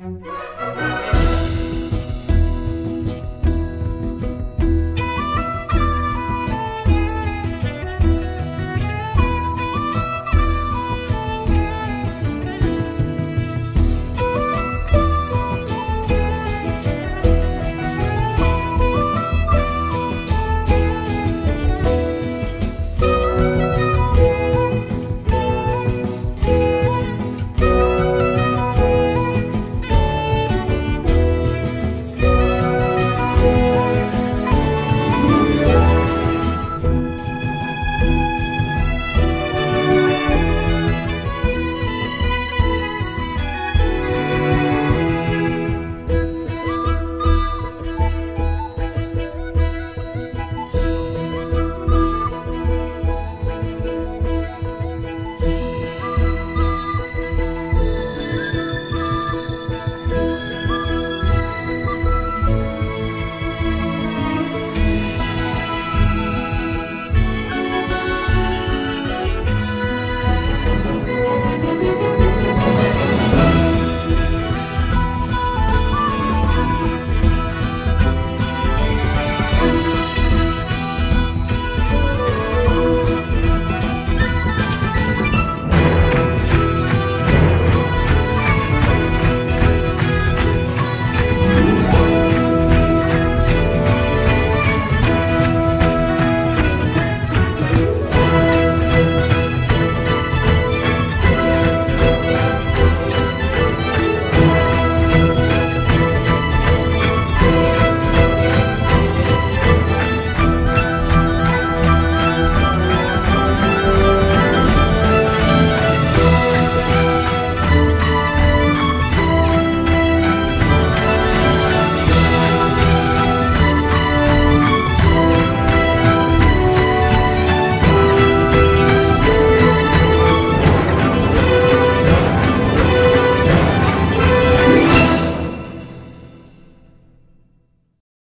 Música